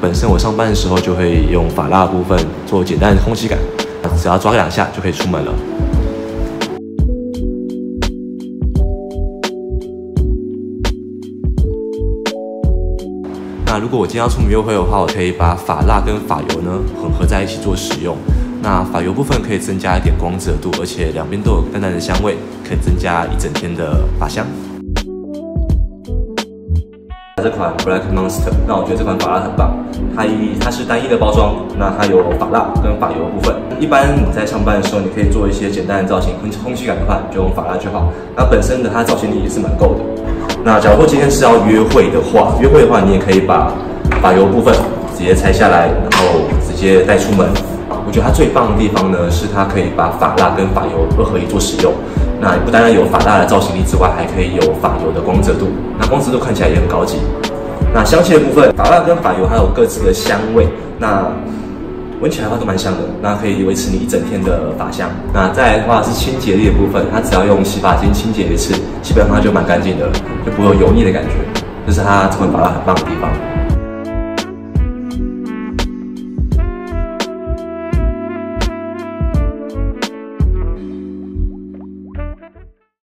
本身我上班的时候就会用发蜡部分做简单的空气感，只要抓两下就可以出门了。那如果我今天要出门约会的话，我可以把发蜡跟发油呢混合在一起做使用。那发油部分可以增加一点光泽度，而且两边都有淡淡的香味，可以增加一整天的发香。这款 Black Monster，那我觉得这款发蜡很棒，它一它是单一的包装，那它有发蜡跟发油部分。一般你在上班的时候，你可以做一些简单的造型，空空气感的话，你就用发蜡就好。那本身的它造型力也是蛮够的。那假如说今天是要约会的话，约会的话你也可以把发油部分直接拆下来，然后直接带出门。我觉得它最棒的地方呢，是它可以把发蜡跟发油二合一做使用。那不单单有发蜡的造型力之外，还可以有发油的光泽度。那光泽度看起来也很高级。那香气的部分，发蜡跟发油还有各自的香味。那闻起来的话都蛮香的，那可以维持你一整天的发香。那再来的话是清洁力的部分，它只要用洗发精清洁一次，基本上就蛮干净的，就不会有油腻的感觉。这是它这款发蜡很棒的地方。